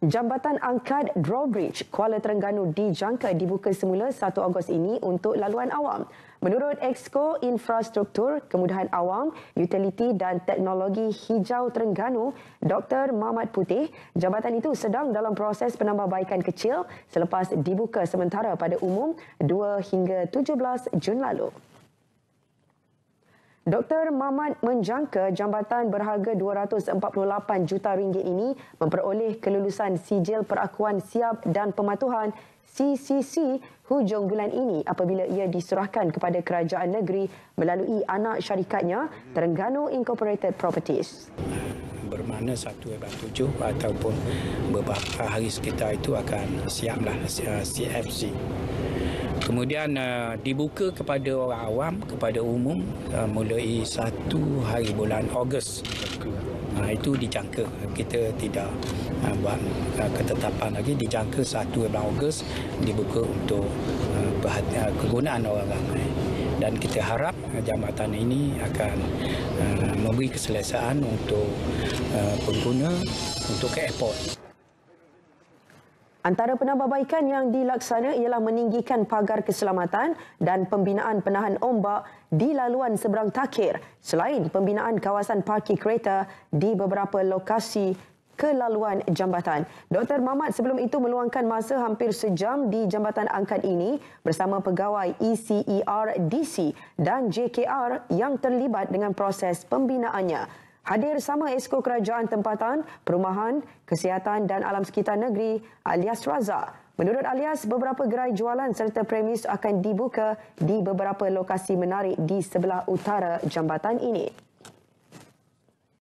Jambatan Angkat Drawbridge Kuala Terengganu dijangka dibuka semula 1 Ogos ini untuk laluan awam. Menurut Exco Infrastruktur, Kemudahan Awam, Utiliti dan Teknologi Hijau Terengganu, Dr. Mamat Putih, jambatan itu sedang dalam proses penambahbaikan kecil selepas dibuka sementara pada umum 2 hingga 17 Jun lalu. Dr. Mamat menjangka jambatan berharga 248 juta ringgit ini memperoleh kelulusan sijil perakuan siap dan pematuhan CCC hujung bulan ini apabila ia diserahkan kepada kerajaan negeri melalui anak syarikatnya Terengganu Incorporated Properties bermakna satu hebat tujuh ataupun beberapa hari sekitar itu akan siaplah CFC. Kemudian uh, dibuka kepada orang awam, kepada umum uh, mulai satu hari bulan Ogos. Uh, itu dijangka. Kita tidak uh, buat uh, ketetapan lagi. Dijangka satu bulan Ogos dibuka untuk uh, uh, kegunaan orang ramai. Dan kita harap uh, jambatan ini akan uh, memberi keselesaan untuk uh, pengguna untuk ke airport. Antara penambahbaikan yang dilaksana ialah meninggikan pagar keselamatan dan pembinaan penahan ombak di laluan seberang takir selain pembinaan kawasan parkir kereta di beberapa lokasi kelaluan jambatan. Dr. Mamat sebelum itu meluangkan masa hampir sejam di jambatan angkat ini bersama pegawai ECER DC dan JKR yang terlibat dengan proses pembinaannya. Hadir sama Esko Kerajaan Tempatan, Perumahan, Kesihatan dan Alam Sekitar Negeri alias Raza. Menurut alias, beberapa gerai jualan serta premis akan dibuka di beberapa lokasi menarik di sebelah utara jambatan ini.